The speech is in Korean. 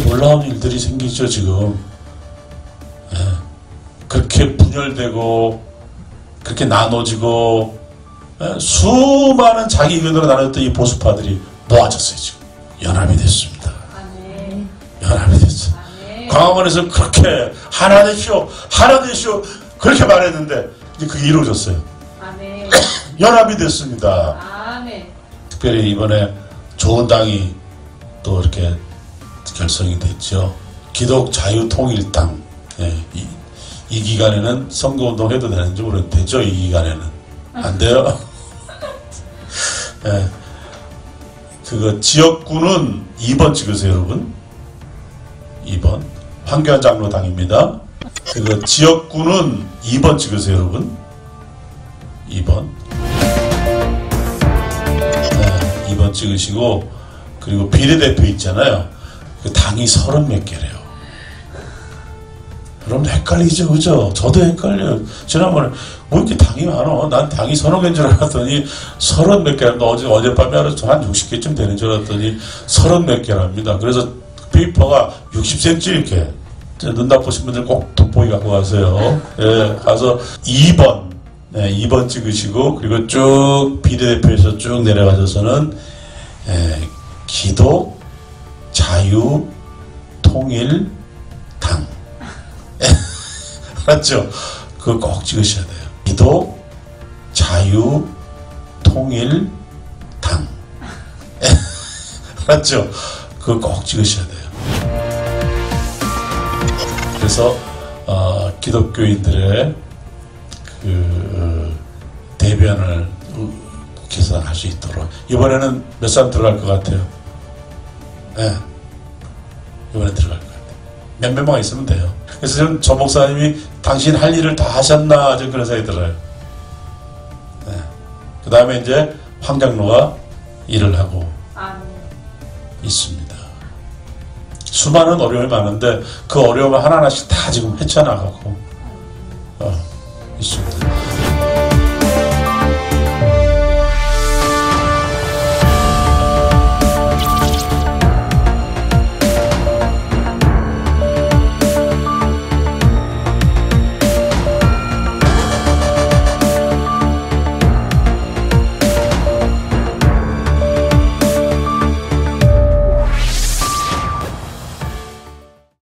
보수파들이 생기죠 지금. 예. 그렇게 분열되고 그렇게 나눠지고 예, 수많은 자기 의견으로 나눴던 이 보수파들이 모아졌어요 지금. 연합이 됐습니다. 연합이 됐어. 아멘. 광화문에서 그렇게 하나 되시오, 하나 되시오 그렇게 말했는데 이제 그게 이루어졌어요. 연합이 됐습니다. 특별히 이번에 좋은 당이 또 이렇게 결성이 됐죠. 기독 자유통일당. 예, 이, 이 기간에는 선거운동 해도 되는지 모르겠는데 되죠, 이 기간에는. 안 돼요? 예. 그거 지역구는 2번 찍으세요, 여러분. 2번. 황교안 장로 당입니다. 그거 지역구는 2번 찍으세요, 여러분. 2번. 네, 2번 찍으시고 그리고 비례대표 있잖아요. 그 당이 서른 몇 개래요. 여러분 헷갈리죠, 그죠? 저도 헷갈려요. 지난번에 뭐 이렇게 당이 많어? 난 당이 서너 개인 줄 알았더니 서른 몇 개랍니다. 어제 어젯밤에 알아서 한 60개쯤 되는 줄 알았더니 서른 몇 개랍니다. 그래서 paper가 60cm 이렇게 눈 나쁘신 분들 꼭 돋보기 갖고 가세요. 예, 가서 2번 네, 2번 찍으시고 그리고 쭉 비례대표에서 쭉 내려가셔서는 예, 자유 통일 당 알았죠? 그거 꼭 찍으셔야 돼요. 기독 자유 통일 당 알았죠? 그거 꼭 찍으셔야 돼요. 그래서 어, 기독교인들의 그 대변을 국회에서 할수 있도록 이번에는 몇 사람 들어갈 것 같아요? 네. 이번에 들어갈 것 같아요. 몇 명만 있으면 돼요. 그래서 저는 저 목사님이 당신 할 일을 다 하셨나 좀 그런 생각이 들어요. 네. 그 다음에 이제 황장로가 일을 하고 아멘. 있습니다. 수많은 어려움이 많은데 그 어려움을 하나하나씩 다 지금 헤쳐나가고 어, 있습니다.